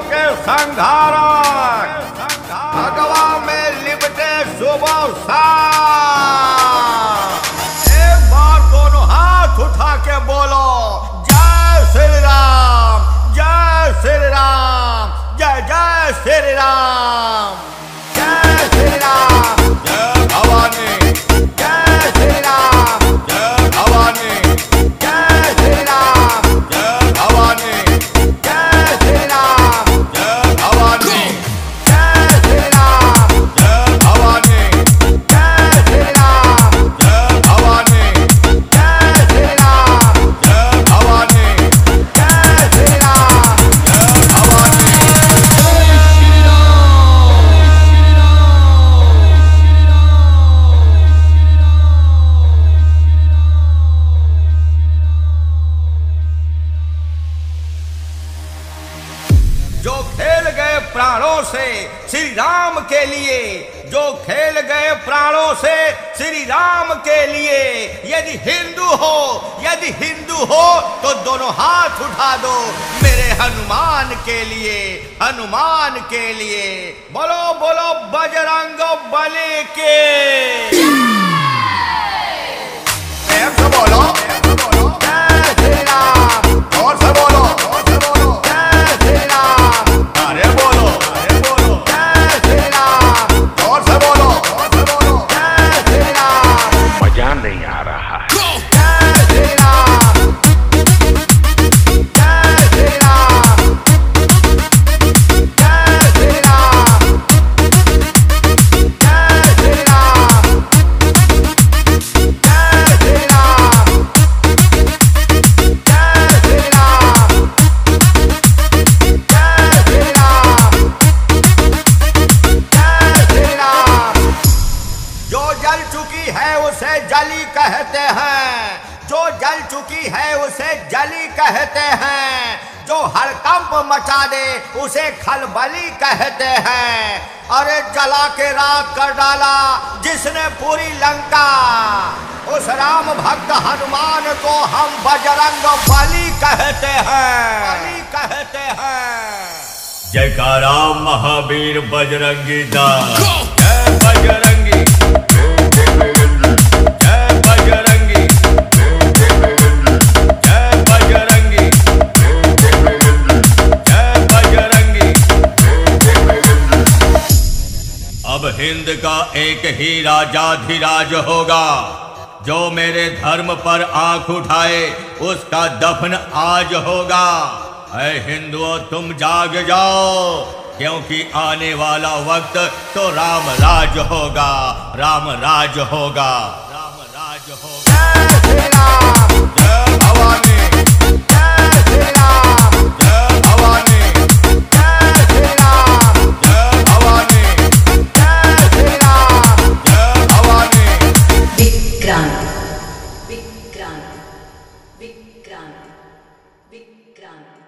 즐겁게 상하라 प्राणों से श्री राम के लिए, जो खेल गए प्राणों से श्री राम के लिए। यदि हिंदू हो, यदि हिंदू हो तो दोनों हाथ उठा दो मेरे हनुमान के लिए, हनुमान के लिए। बोलो बोलो, बजरंग बली के। चुकी है उसे जली कहते हैं। जो जल चुकी है उसे जली कहते हैं। जो हड़कंप मचा दे उसे खलबली कहते हैं। अरे जला के राख कर डाला जिसने पूरी लंका। उस राम भक्त हनुमान को हम बजरंग बली कहते हैं। बली कहते हैं। जयकारा महावीर बजरंगी दास जय बजरंगी हिंद का एक ही राजाधिराज होगा। जो मेरे धर्म पर आँख उठाए, उसका दफन आज होगा। ऐ हिंदुओं, तुम जाग जाओ, क्योंकि आने वाला वक्त तो राम राज होगा, राम राज होगा, राम राज होगा। Dante.